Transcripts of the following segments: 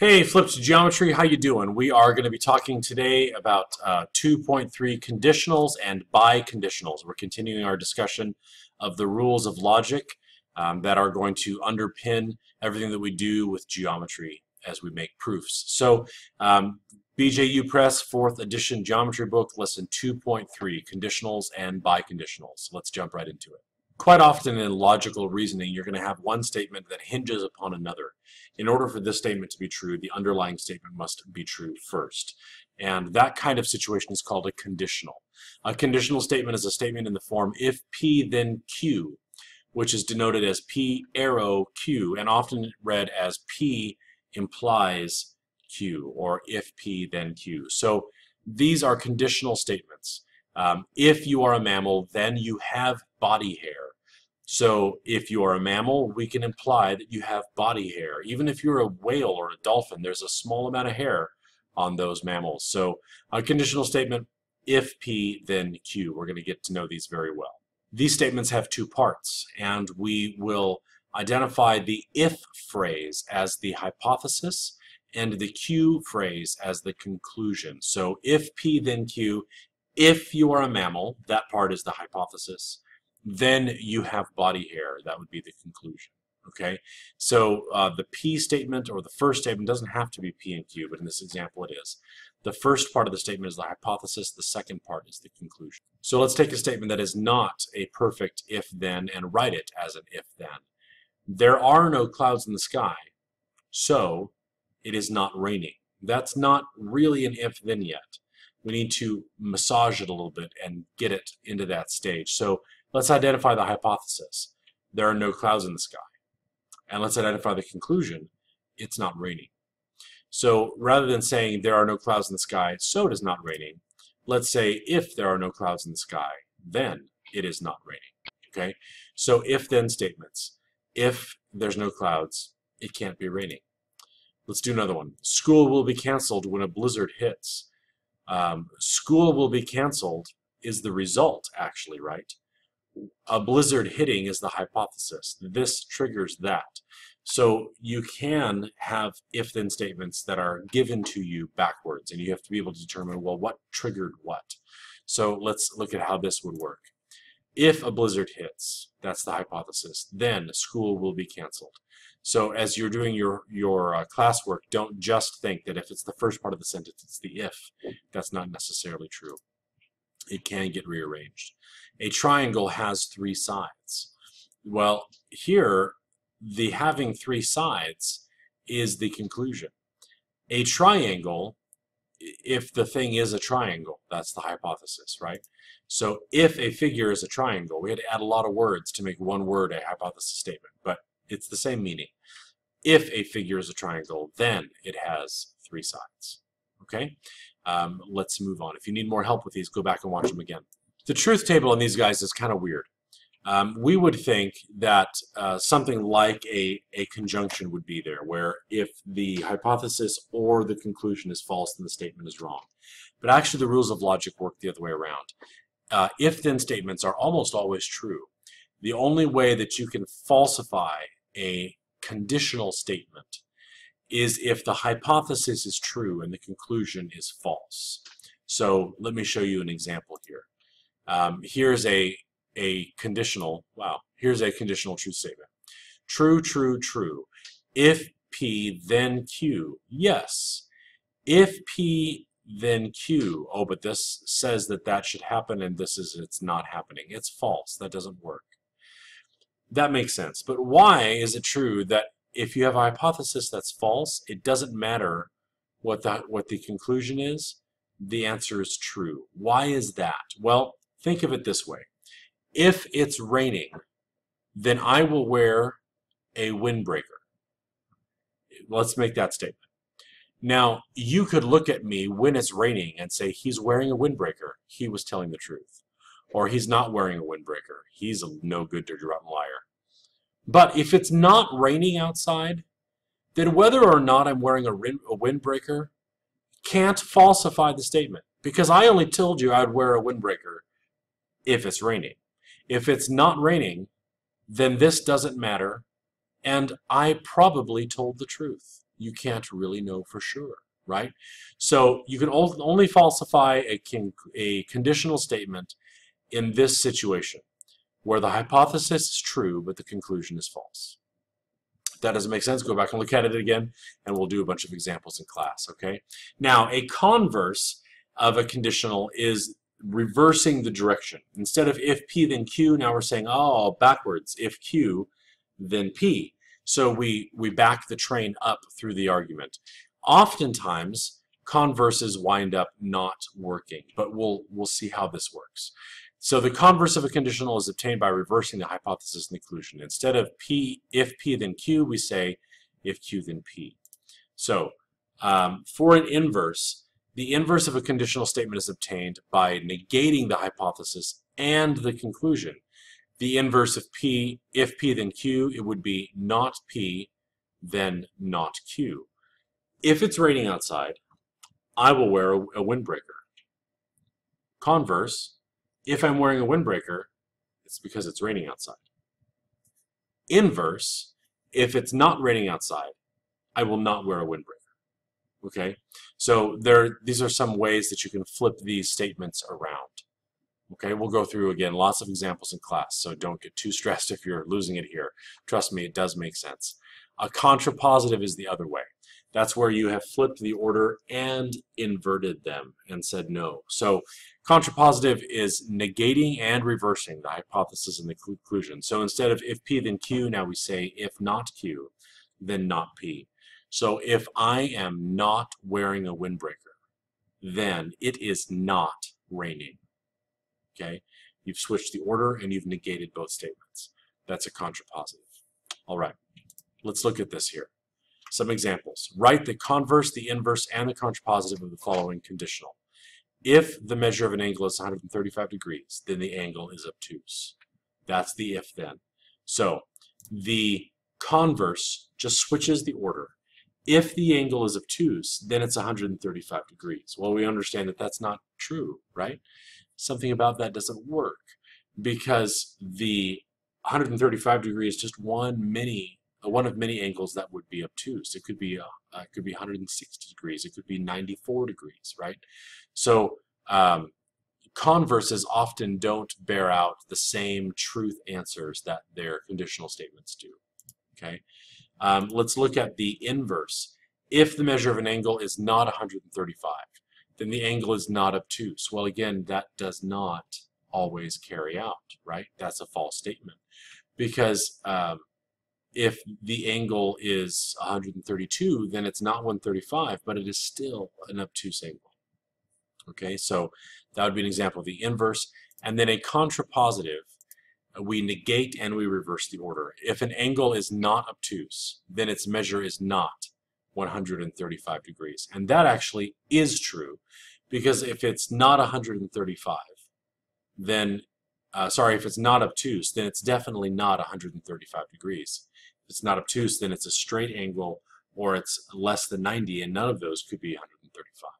Hey, Flipped Geometry, how you doing? We are going to be talking today about uh, 2.3 conditionals and biconditionals. We're continuing our discussion of the rules of logic um, that are going to underpin everything that we do with geometry as we make proofs. So, um, BJU Press, 4th edition geometry book, lesson 2.3, conditionals and biconditionals. Let's jump right into it. Quite often in logical reasoning, you're going to have one statement that hinges upon another. In order for this statement to be true, the underlying statement must be true first. And that kind of situation is called a conditional. A conditional statement is a statement in the form if P then Q, which is denoted as P arrow Q, and often read as P implies Q, or if P then Q. So these are conditional statements. Um, if you are a mammal, then you have body hair. So if you are a mammal, we can imply that you have body hair. Even if you're a whale or a dolphin, there's a small amount of hair on those mammals. So a conditional statement, if P, then Q. We're going to get to know these very well. These statements have two parts, and we will identify the if phrase as the hypothesis and the Q phrase as the conclusion. So if P, then Q, if you are a mammal, that part is the hypothesis then you have body hair. That would be the conclusion. Okay, so uh, the P statement or the first statement doesn't have to be P and Q, but in this example it is. The first part of the statement is the hypothesis, the second part is the conclusion. So let's take a statement that is not a perfect if-then and write it as an if-then. There are no clouds in the sky, so it is not raining. That's not really an if-then yet. We need to massage it a little bit and get it into that stage. So Let's identify the hypothesis. There are no clouds in the sky. And let's identify the conclusion. It's not raining. So rather than saying there are no clouds in the sky, so it is not raining, let's say if there are no clouds in the sky, then it is not raining. Okay? So if-then statements. If there's no clouds, it can't be raining. Let's do another one. School will be canceled when a blizzard hits. Um, school will be canceled is the result, actually, right? A blizzard hitting is the hypothesis. This triggers that. So you can have if-then statements that are given to you backwards, and you have to be able to determine, well, what triggered what? So let's look at how this would work. If a blizzard hits, that's the hypothesis, then school will be canceled. So as you're doing your, your uh, classwork, don't just think that if it's the first part of the sentence, it's the if. That's not necessarily true. It can get rearranged a triangle has three sides. Well, here, the having three sides is the conclusion. A triangle, if the thing is a triangle, that's the hypothesis, right? So if a figure is a triangle, we had to add a lot of words to make one word a hypothesis statement, but it's the same meaning. If a figure is a triangle, then it has three sides. Okay? Um, let's move on. If you need more help with these, go back and watch them again. The truth table on these guys is kind of weird. Um, we would think that uh, something like a, a conjunction would be there, where if the hypothesis or the conclusion is false, then the statement is wrong. But actually, the rules of logic work the other way around. Uh, if-then statements are almost always true. The only way that you can falsify a conditional statement is if the hypothesis is true and the conclusion is false. So let me show you an example here. Um, here's a, a conditional, wow, here's a conditional true statement. True, true, true. If P, then Q. Yes. If P, then Q. Oh, but this says that that should happen and this is it's not happening. It's false. That doesn't work. That makes sense. But why is it true that if you have a hypothesis that's false, it doesn't matter what the, what the conclusion is? The answer is true. Why is that? Well, Think of it this way. If it's raining, then I will wear a windbreaker. Let's make that statement. Now, you could look at me when it's raining and say, he's wearing a windbreaker. He was telling the truth. Or he's not wearing a windbreaker. He's a no good, dirty, rotten liar. But if it's not raining outside, then whether or not I'm wearing a, a windbreaker can't falsify the statement. Because I only told you I'd wear a windbreaker if it's raining. If it's not raining, then this doesn't matter, and I probably told the truth. you can't really know for sure, right? So you can only falsify a, a conditional statement in this situation, where the hypothesis is true, but the conclusion is false. If that doesn't make sense, go back and look at it again, and we'll do a bunch of examples in class, okay? Now, a converse of a conditional is reversing the direction. Instead of if P then Q, now we're saying, oh, backwards, if Q then P. So we, we back the train up through the argument. Oftentimes, converses wind up not working, but we'll, we'll see how this works. So the converse of a conditional is obtained by reversing the hypothesis and conclusion. Instead of P, if P then Q, we say if Q then P. So um, for an inverse, the inverse of a conditional statement is obtained by negating the hypothesis and the conclusion. The inverse of P, if P then Q, it would be not P, then not Q. If it's raining outside, I will wear a, a windbreaker. Converse, if I'm wearing a windbreaker, it's because it's raining outside. Inverse, if it's not raining outside, I will not wear a windbreaker. Okay, so there, these are some ways that you can flip these statements around. Okay, we'll go through again lots of examples in class, so don't get too stressed if you're losing it here. Trust me, it does make sense. A contrapositive is the other way. That's where you have flipped the order and inverted them and said no. So contrapositive is negating and reversing the hypothesis and the conclusion. So instead of if P then Q, now we say if not Q, then not P. So if I am not wearing a windbreaker, then it is not raining. Okay? You've switched the order and you've negated both statements. That's a contrapositive. All right, let's look at this here. Some examples. Write the converse, the inverse, and the contrapositive of the following conditional. If the measure of an angle is 135 degrees, then the angle is obtuse. That's the if then. So the converse just switches the order. If the angle is obtuse, then it's 135 degrees. Well, we understand that that's not true, right? Something about that doesn't work because the 135 degree is just one many one of many angles that would be obtuse. It could be uh, uh, it could be 160 degrees. It could be 94 degrees, right? So um, converses often don't bear out the same truth answers that their conditional statements do. Okay, um, let's look at the inverse. If the measure of an angle is not 135, then the angle is not obtuse. Well, again, that does not always carry out, right? That's a false statement because um, if the angle is 132, then it's not 135, but it is still an obtuse angle. Okay, so that would be an example of the inverse. And then a contrapositive, we negate and we reverse the order. If an angle is not obtuse, then its measure is not 135 degrees. And that actually is true, because if it's not 135, then, uh, sorry, if it's not obtuse, then it's definitely not 135 degrees If it's not obtuse, then it's a straight angle or it's less than 90, and none of those could be 135.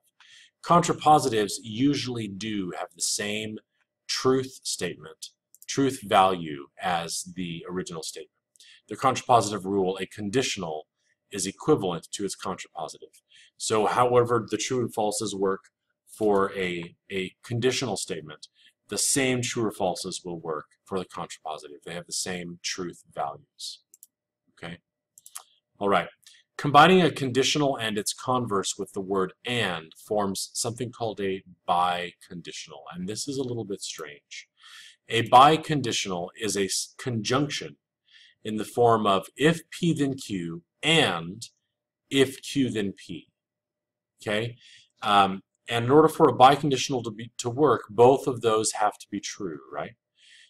Contrapositives usually do have the same truth statement, truth value as the original statement. The contrapositive rule, a conditional, is equivalent to its contrapositive. So however the true and falses work for a, a conditional statement, the same true or falses will work for the contrapositive. They have the same truth values okay? All right. Combining a conditional and its converse with the word and forms something called a biconditional, and this is a little bit strange. A biconditional is a conjunction in the form of if P then Q and if Q then P. Okay? Um, and in order for a biconditional to, be, to work, both of those have to be true, right?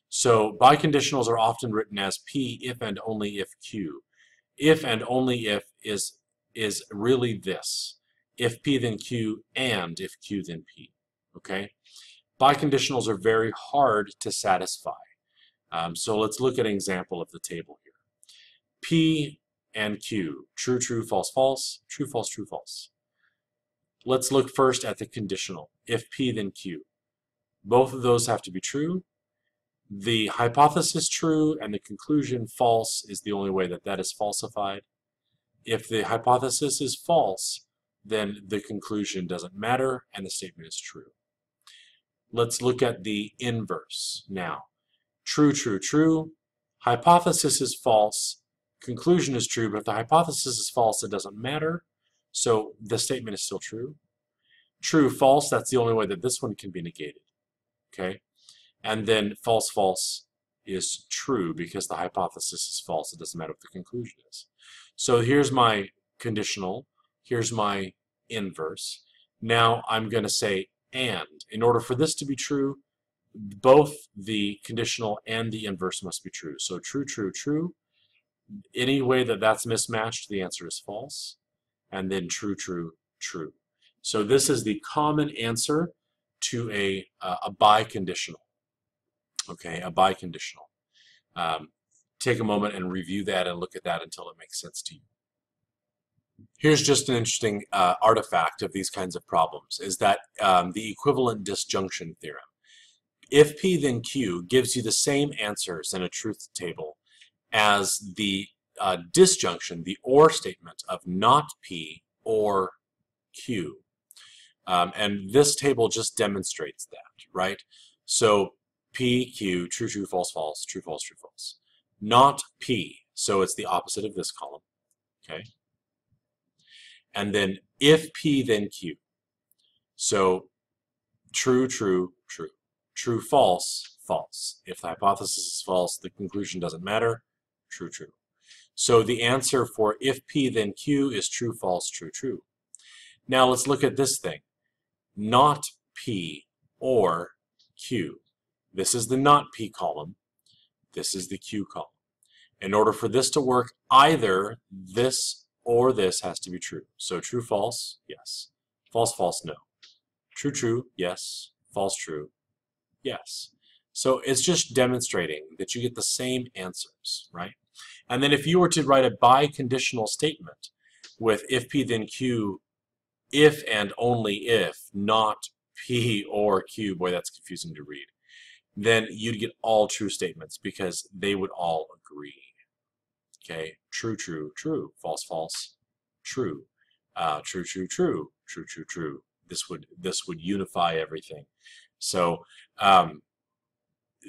So biconditionals are often written as P if and only if Q. If and only if is, is really this. If P then Q and if Q then P. Okay? Biconditionals are very hard to satisfy. Um, so let's look at an example of the table here. P and Q, true, true, false, false, true, false, true, false. Let's look first at the conditional, if P then Q. Both of those have to be true, the hypothesis true and the conclusion false is the only way that that is falsified. If the hypothesis is false, then the conclusion doesn't matter and the statement is true. Let's look at the inverse now. True, true, true. Hypothesis is false. Conclusion is true, but if the hypothesis is false, it doesn't matter. So the statement is still true. True, false, that's the only way that this one can be negated. Okay? And then false, false is true because the hypothesis is false. It doesn't matter what the conclusion is. So here's my conditional. Here's my inverse. Now I'm going to say and. In order for this to be true, both the conditional and the inverse must be true. So true, true, true. Any way that that's mismatched, the answer is false. And then true, true, true. So this is the common answer to a, uh, a biconditional. Okay, a biconditional. Um, take a moment and review that and look at that until it makes sense to you. Here's just an interesting uh, artifact of these kinds of problems, is that um, the equivalent disjunction theorem. If P then Q gives you the same answers in a truth table as the uh, disjunction, the OR statement of not P or Q. Um, and this table just demonstrates that, right? So P, Q, true, true, false, false, true, false, true, false. Not P, so it's the opposite of this column, okay? And then if P, then Q. So true, true, true. True, false, false. If the hypothesis is false, the conclusion doesn't matter. True, true. So the answer for if P, then Q is true, false, true, true. Now let's look at this thing. Not P or Q. This is the not P column. This is the Q column. In order for this to work, either this or this has to be true. So true, false, yes. False, false, no. True, true, yes. False, true, yes. So it's just demonstrating that you get the same answers, right? And then if you were to write a biconditional statement with if P then Q, if and only if, not P or Q, boy, that's confusing to read, then you'd get all true statements because they would all agree. Okay, true, true, true, false, false, true, uh, true, true, true, true, true, true. This would this would unify everything. So um,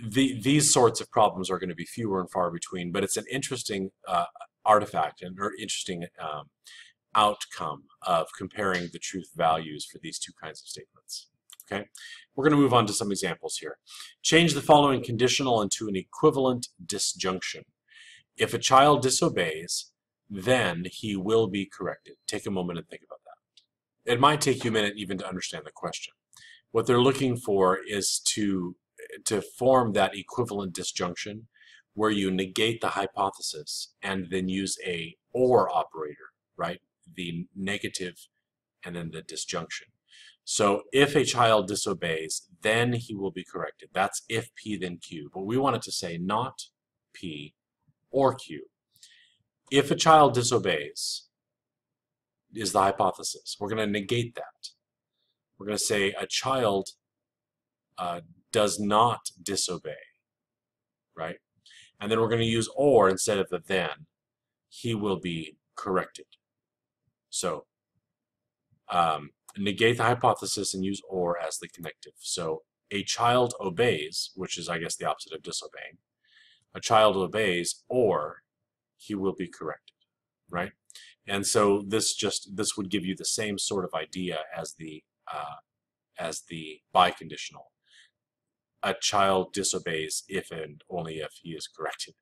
the, these sorts of problems are going to be fewer and far between, but it's an interesting uh, artifact and or interesting um, outcome of comparing the truth values for these two kinds of statements. Okay, we're going to move on to some examples here. Change the following conditional into an equivalent disjunction. If a child disobeys, then he will be corrected. Take a moment and think about that. It might take you a minute even to understand the question. What they're looking for is to, to form that equivalent disjunction where you negate the hypothesis and then use a OR operator, right? The negative and then the disjunction. So if a child disobeys, then he will be corrected. That's if P then Q. But we wanted to say not P or Q. If a child disobeys, is the hypothesis. We're going to negate that. We're going to say a child uh, does not disobey, right? And then we're going to use or instead of the then. He will be corrected. So um, negate the hypothesis and use or as the connective. So a child obeys, which is, I guess, the opposite of disobeying a child obeys or he will be corrected, right? And so this just this would give you the same sort of idea as the uh, as the biconditional. A child disobeys if and only if he is corrected.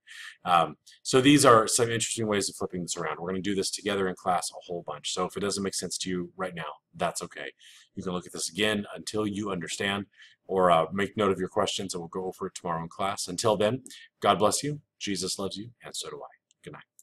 Um, so these are some interesting ways of flipping this around. We're going to do this together in class a whole bunch. So if it doesn't make sense to you right now, that's okay. You can look at this again until you understand or uh, make note of your questions and we'll go over it tomorrow in class. Until then, God bless you, Jesus loves you, and so do I. Good night.